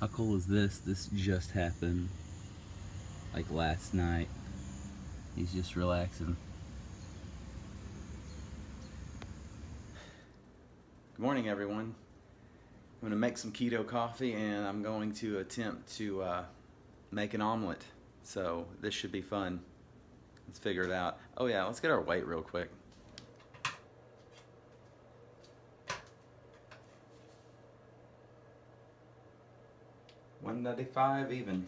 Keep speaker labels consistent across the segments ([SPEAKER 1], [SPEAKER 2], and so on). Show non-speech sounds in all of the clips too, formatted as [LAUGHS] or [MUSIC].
[SPEAKER 1] How cool is this? This just happened like last night. He's just relaxing.
[SPEAKER 2] Good morning, everyone. I'm to make some keto coffee and I'm going to attempt to uh, make an omelet. So this should be fun. Let's figure it out. Oh yeah, let's get our weight real quick. One ninety-five even.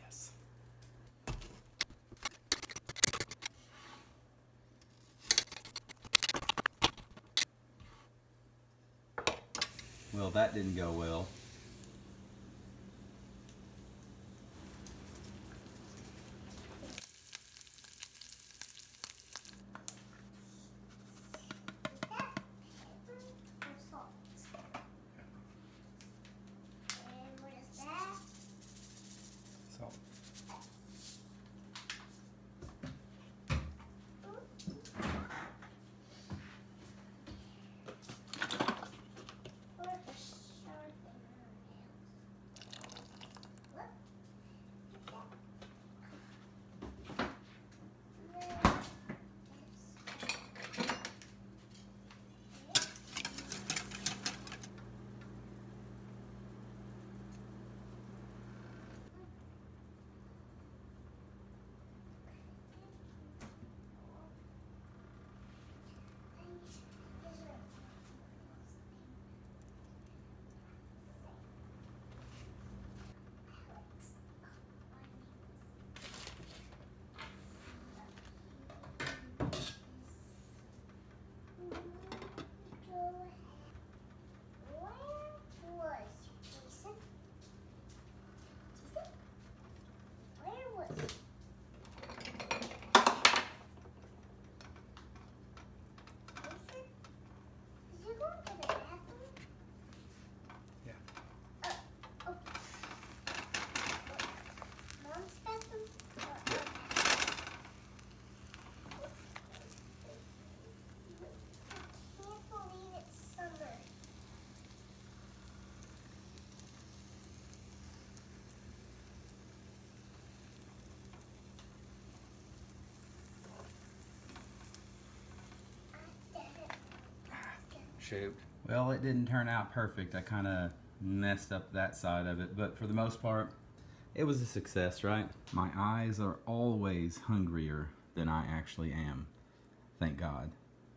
[SPEAKER 2] Yes.
[SPEAKER 1] Well, that didn't go well. Well, it didn't turn out perfect. I kind of messed up that side of it, but for the most part, it was a success, right? My eyes are always hungrier than I actually am. Thank God.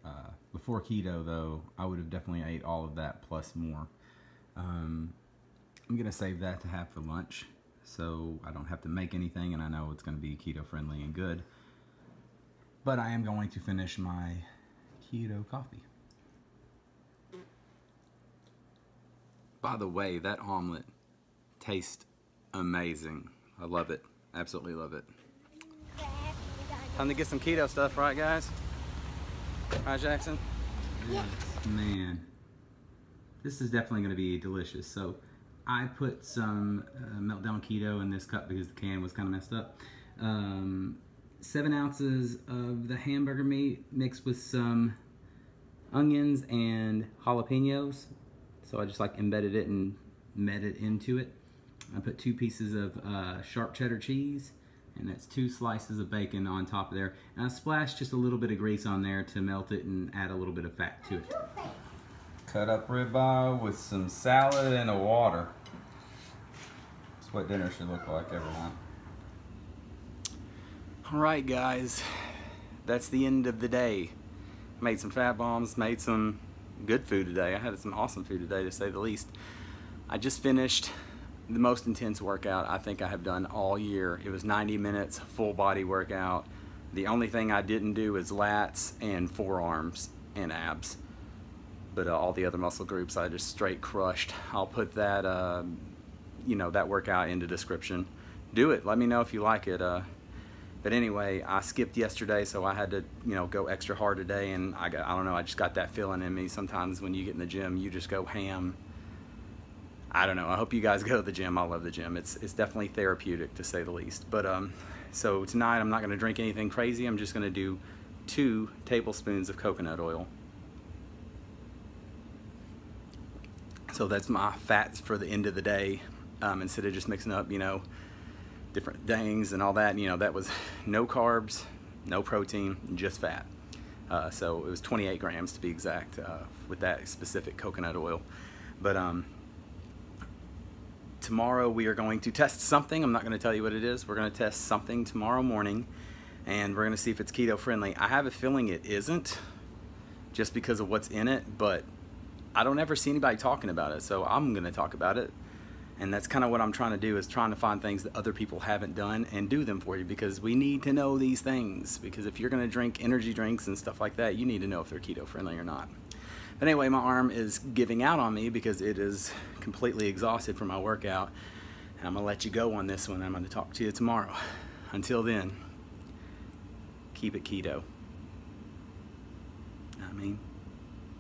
[SPEAKER 1] Uh, before keto, though, I would have definitely ate all of that plus more. Um, I'm gonna save that to have for lunch, so I don't have to make anything, and I know it's gonna be keto friendly and good. But I am going to finish my keto coffee. By the way, that omelet tastes amazing. I love it. Absolutely love it. Time to get some keto stuff, right, guys? Right, Jackson?
[SPEAKER 3] Yes.
[SPEAKER 1] Man, this is definitely going to be delicious. So, I put some uh, meltdown keto in this cup because the can was kind of messed up. Um, seven ounces of the hamburger meat mixed with some onions and jalapenos. So I just like embedded it and met it into it. I put two pieces of uh, sharp cheddar cheese, and that's two slices of bacon on top of there. And I splashed just a little bit of grease on there to melt it and add a little bit of fat to it. Cut up ribeye with some salad and a water. That's what dinner should look like every night.
[SPEAKER 2] All right, guys, that's the end of the day. Made some fat bombs, made some good food today. I had some awesome food today, to say the least. I just finished the most intense workout I think I have done all year. It was 90 minutes, full body workout. The only thing I didn't do is lats and forearms and abs. But uh, all the other muscle groups I just straight crushed. I'll put that, uh, you know, that workout in the description. Do it. Let me know if you like it. Uh, but anyway, I skipped yesterday, so I had to, you know, go extra hard today. And I got, I don't know, I just got that feeling in me. Sometimes when you get in the gym, you just go ham. I don't know. I hope you guys [LAUGHS] go to the gym. I love the gym. It's it's definitely therapeutic to say the least. But um, so tonight I'm not going to drink anything crazy. I'm just going to do two tablespoons of coconut oil. So that's my fats for the end of the day. Um, instead of just mixing up, you know, different things and all that. You know, that was [LAUGHS] no carbs, no protein, just fat. Uh, so it was 28 grams to be exact uh, with that specific coconut oil. But um, tomorrow we are going to test something. I'm not going to tell you what it is. We're going to test something tomorrow morning and we're going to see if it's keto friendly. I have a feeling it isn't just because of what's in it, but I don't ever see anybody talking about it. So I'm going to talk about it. And that's kind of what I'm trying to do is trying to find things that other people haven't done and do them for you because we need to know these things. Because if you're going to drink energy drinks and stuff like that, you need to know if they're keto friendly or not. But anyway, my arm is giving out on me because it is completely exhausted from my workout. And I'm going to let you go on this one. I'm going to talk to you tomorrow. Until then, keep it keto. I mean,